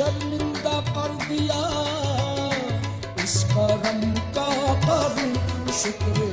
शर्मिंदा कर दिया। इस करम का करूँ शुक्र